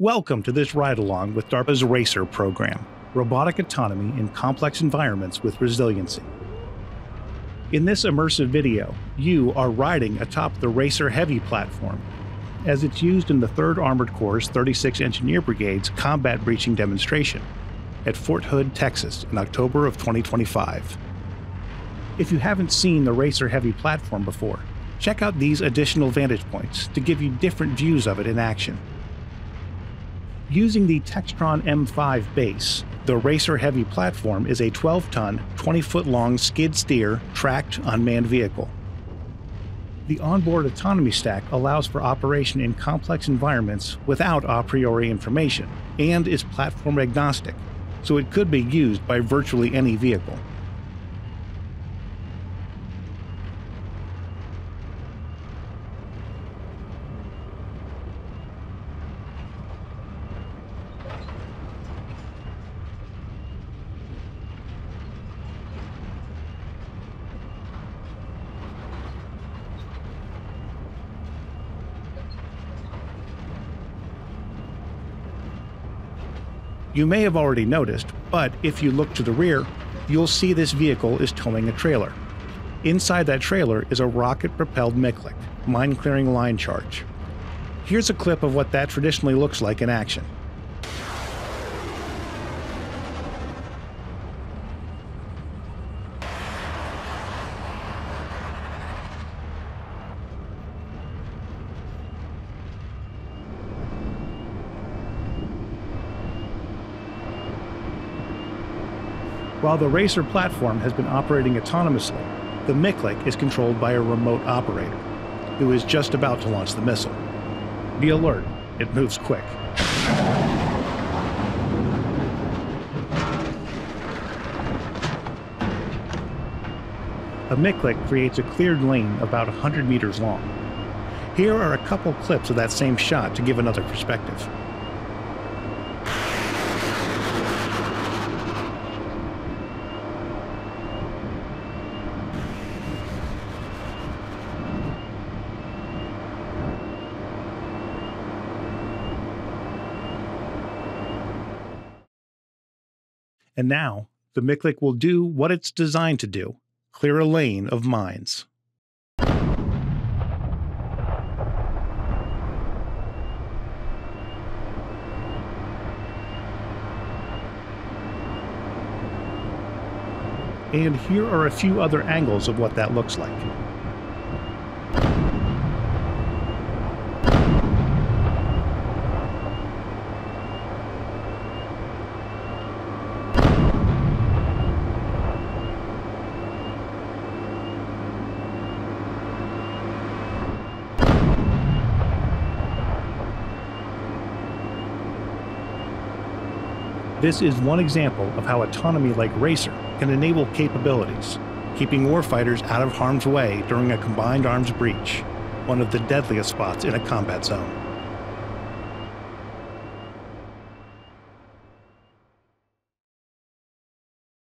Welcome to this ride along with DARPA's RACER program robotic autonomy in complex environments with resiliency. In this immersive video, you are riding atop the RACER Heavy platform as it's used in the 3rd Armored Corps' 36 Engineer Brigade's combat breaching demonstration at Fort Hood, Texas in October of 2025. If you haven't seen the RACER Heavy platform before, check out these additional vantage points to give you different views of it in action. Using the Textron M5 base, the RACER Heavy platform is a 12 ton, 20 foot long skid steer, tracked unmanned vehicle. The onboard autonomy stack allows for operation in complex environments without a priori information and is platform agnostic, so it could be used by virtually any vehicle. You may have already noticed, but if you look to the rear, you'll see this vehicle is towing a trailer. Inside that trailer is a rocket propelled MICLIC, mine clearing line charge. Here's a clip of what that traditionally looks like in action. While the RACER platform has been operating autonomously, the MICLIC is controlled by a remote operator, who is just about to launch the missile. Be alert, it moves quick. A MICLIC creates a cleared lane about 100 meters long. Here are a couple clips of that same shot to give another perspective. And now, the MICLIC will do what it's designed to do clear a lane of mines. And here are a few other angles of what that looks like. This is one example of how autonomy like RACER can enable capabilities, keeping warfighters out of harm's way during a combined arms breach, one of the deadliest spots in a combat zone.